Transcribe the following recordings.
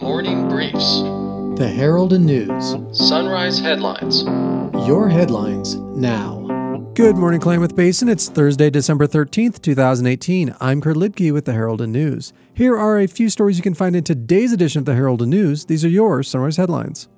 Chiefs. The Herald and News. Sunrise headlines. Your headlines now. Good morning, Klamath Basin. It's Thursday, December 13th, 2018. I'm Kurt Liedtke with the Herald and News. Here are a few stories you can find in today's edition of the Herald and News. These are your Sunrise headlines.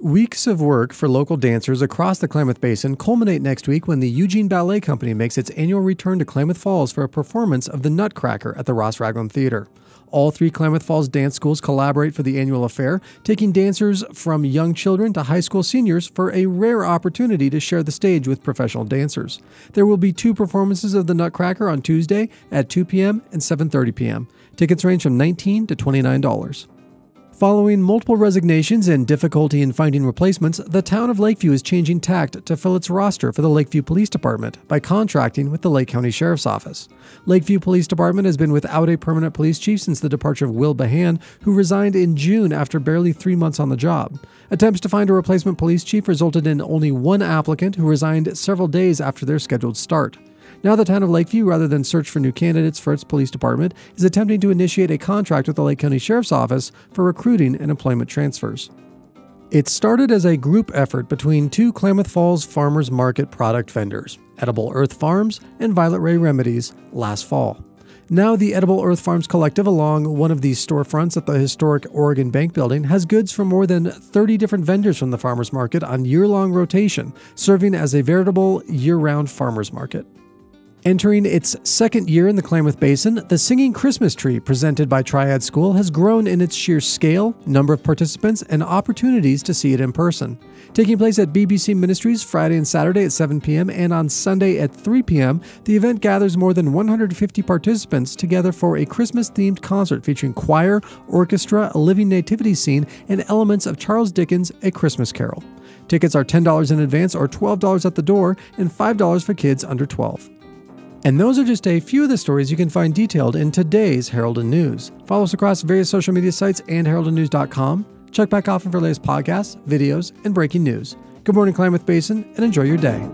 Weeks of work for local dancers across the Klamath Basin culminate next week when the Eugene Ballet Company makes its annual return to Klamath Falls for a performance of The Nutcracker at the Ross Ragland Theater. All three Klamath Falls dance schools collaborate for the annual affair, taking dancers from young children to high school seniors for a rare opportunity to share the stage with professional dancers. There will be two performances of The Nutcracker on Tuesday at 2 p.m. and 7:30 p.m. Tickets range from 19 to $29. Following multiple resignations and difficulty in finding replacements, the town of Lakeview is changing tact to fill its roster for the Lakeview Police Department by contracting with the Lake County Sheriff's Office. Lakeview Police Department has been without a permanent police chief since the departure of Will Behan, who resigned in June after barely three months on the job. Attempts to find a replacement police chief resulted in only one applicant who resigned several days after their scheduled start. Now, the town of Lakeview, rather than search for new candidates for its police department, is attempting to initiate a contract with the Lake County Sheriff's Office for recruiting and employment transfers. It started as a group effort between two Klamath Falls farmers market product vendors, Edible Earth Farms and Violet Ray Remedies, last fall. Now, the Edible Earth Farms Collective, along one of these storefronts at the historic Oregon Bank building, has goods from more than 30 different vendors from the farmers market on year long rotation, serving as a veritable year round farmers market. Entering its second year in the Klamath Basin, the Singing Christmas Tree presented by Triad School has grown in its sheer scale, number of participants, and opportunities to see it in person. Taking place at BBC Ministries Friday and Saturday at 7 p.m. and on Sunday at 3 p.m., the event gathers more than 150 participants together for a Christmas themed concert featuring choir, orchestra, a living nativity scene, and elements of Charles Dickens' A Christmas Carol. Tickets are $10 in advance or $12 at the door and $5 for kids under 12. And those are just a few of the stories you can find detailed in today's Herald and News. Follow us across various social media sites and heraldandnews.com. Check back often for latest podcasts, videos, and breaking news. Good morning, Klamath Basin, and enjoy your day.